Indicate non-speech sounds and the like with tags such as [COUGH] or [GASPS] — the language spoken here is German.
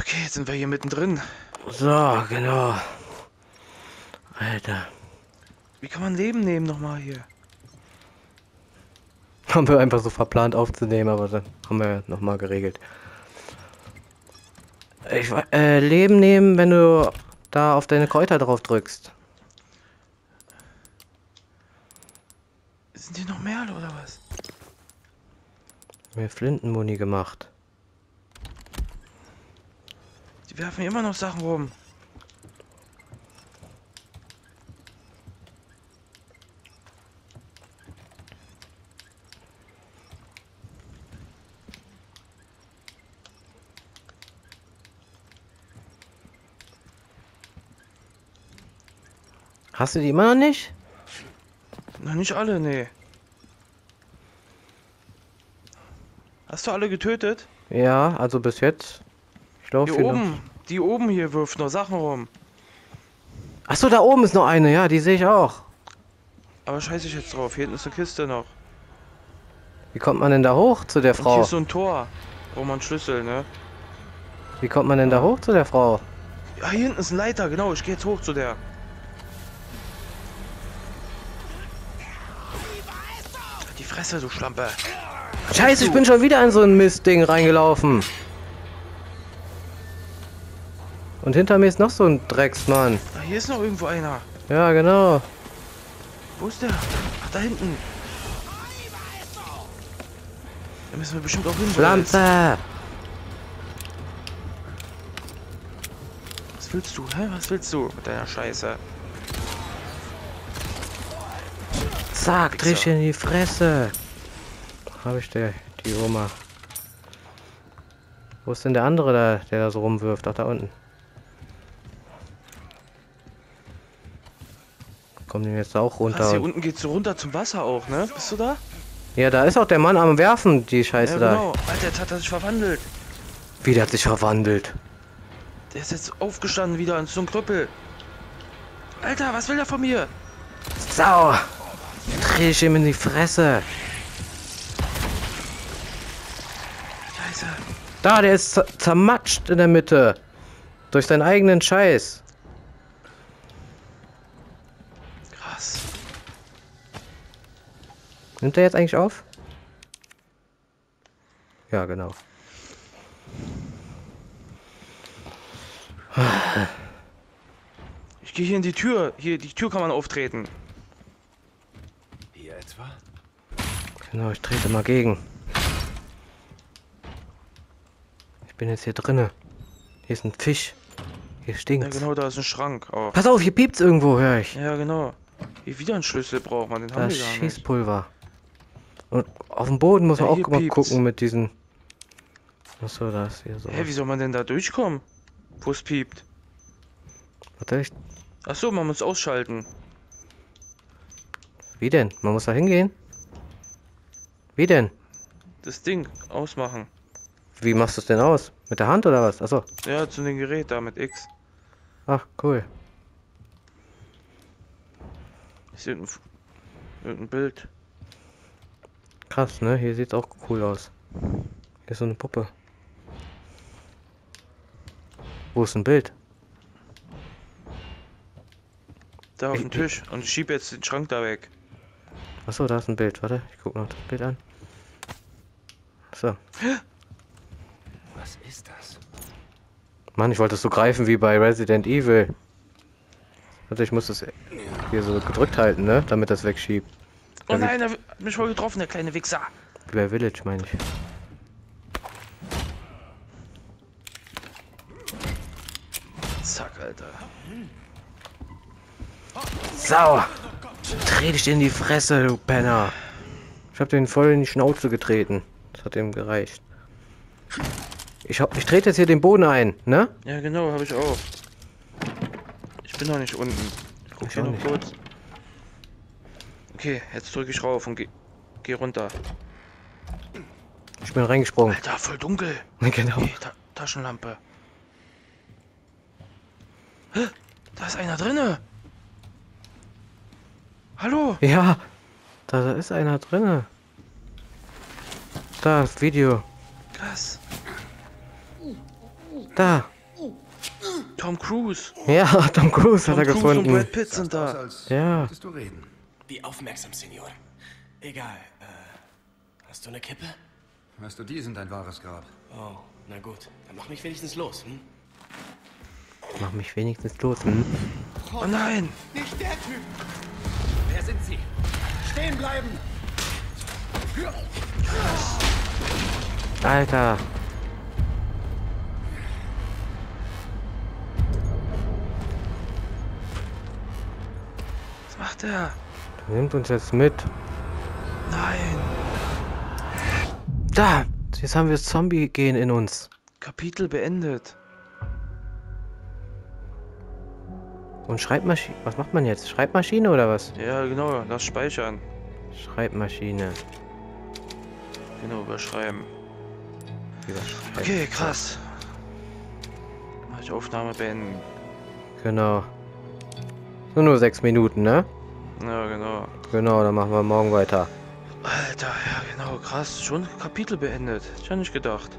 Okay, jetzt sind wir hier mittendrin. So, genau. Alter. Wie kann man Leben nehmen nochmal hier? [LAUGHS] Haben wir einfach so verplant aufzunehmen, aber dann haben wir nochmal geregelt. Ich, äh, Leben nehmen, wenn du da auf deine Kräuter drauf drückst. Sind hier noch mehr oder was? Mir Flintenmuni gemacht. Die werfen immer noch Sachen rum. Hast du die immer noch nicht? Na, nicht alle, nee. Hast du alle getötet? Ja, also bis jetzt. Glaube Hier oben. Die oben hier wirft noch Sachen rum. Achso, da oben ist noch eine, ja, die sehe ich auch. Aber scheiße ich jetzt drauf. Hier hinten ist eine Kiste noch. Wie kommt man denn da hoch zu der Und hier Frau? ist so ein Tor. Braucht man Schlüssel, ne? Wie kommt man denn da hoch zu der Frau? Ja, hier hinten ist ein Leiter, genau. Ich gehe jetzt hoch zu der. Die Fresse, du Schlampe. Scheiße, ich bin schon wieder in so ein Mistding reingelaufen. Und hinter mir ist noch so ein Drecksmann. Ah, hier ist noch irgendwo einer. Ja, genau. Wo ist der? Ach, da hinten. Da müssen wir bestimmt auch hin. Lampe! Was willst du, hä? Was willst du mit deiner Scheiße? Zack, ich in die Fresse. Hab ich der, die Oma. Wo ist denn der andere da, der da so rumwirft? Ach, da unten. Kommen die jetzt auch runter? Was, hier und- unten geht's so runter zum Wasser auch, ne? Bist du da? Ja, da ist auch der Mann am Werfen, die Scheiße ja, genau. Alter, jetzt hat er sich verwandelt. da. Wie der hat sich verwandelt. Der ist jetzt aufgestanden wieder in so ein Krüppel. Alter, was will der von mir? Sau! Dreh ich ihm in die Fresse. Scheiße. Da, der ist zer- zermatscht in der Mitte. Durch seinen eigenen Scheiß. Nimmt er jetzt eigentlich auf? Ja, genau. Ich gehe hier in die Tür. Hier, die Tür kann man auftreten. Hier etwa? Genau, ich trete mal gegen. Ich bin jetzt hier drinne. Hier ist ein Fisch. Hier Ja, stinkt's. genau, da ist ein Schrank auch. Pass auf, hier piept's irgendwo, höre ich. Ja, genau. Hier wieder ein Schlüssel braucht man, den Da haben ist wir gar nicht. Schießpulver. Und auf dem Boden muss man Ja, auch mal piept's. gucken mit diesen. Achso, da ist hier so. Hä, wie soll man denn da durchkommen? Wo es piept. Warte, ich, Ach so, man muss ausschalten. wie denn? Man muss da hingehen? Wie denn? Das Ding ausmachen. Wie machst du es denn aus? Mit der Hand oder was? Achso. Ja, zu dem Gerät da mit X. Ach, cool. Ist irgendein, irgendein Bild. Krass, ne? Hier sieht's auch cool aus. Hier ist so eine Puppe. Wo ist ein Bild? Da auf dem Tisch. Und ich schiebe jetzt den Schrank da weg. Achso, da ist ein Bild. Warte, ich guck noch das Bild an. So. [GASPS] Was ist das? Mann, ich wollte es so greifen wie bei Resident Evil. Warte, ich muss das hier so gedrückt halten, ne? Damit das wegschiebt. Oh nein, er hat mich voll getroffen, der kleine Wichser. Wie bei Village, meine ich. Zack, Alter. Sau! Dreh dich in die Fresse, du Penner! Ich hab den voll in die Schnauze getreten. Das hat ihm gereicht. Ich, hab- ich trete jetzt hier den Boden ein, ne? Ja, genau, habe ich auch. Ich bin noch nicht unten. Ich guck Ich hier noch kurz. Okay, jetzt drücke ich rauf und geh, geh runter. Ich bin reingesprungen. Alter, voll dunkel. [LAUGHS] genau. Okay, Ta Taschenlampe. Hä? Da ist einer drinne. Hallo? Ja, da, da ist einer drinne. Da, das Video. Krass. Da. Tom Cruise. Ja, [LAUGHS] Tom Cruise Tom hat er Cruise und gefunden. Brad Pitt sind da. Ja. Wie aufmerksam, Senor. Egal, äh, hast du eine Kippe? Weißt du, die sind ein wahres Grab. Oh, na gut. Dann mach mich wenigstens los, hm? Mach mich wenigstens los, hm? Oh nein. Nicht der Typ! Wer sind sie? Stehen bleiben! Alter. Was macht er? Nimmt uns jetzt mit. Nein. Da. Jetzt haben wir das Zombie-Gen in uns. Kapitel beendet. Und Schreibmaschine. Was macht man jetzt? Schreibmaschine oder was? Ja, genau. Lass speichern. Schreibmaschine. Genau, überschreiben. Überschreiben. Okay, krass. Mach ich Aufnahme beenden. Genau. So nur sechs Minuten, ne? Ja, genau. Genau, dann machen wir morgen weiter. Alter, ja genau, krass. Schon Kapitel beendet. Ich ja nicht gedacht.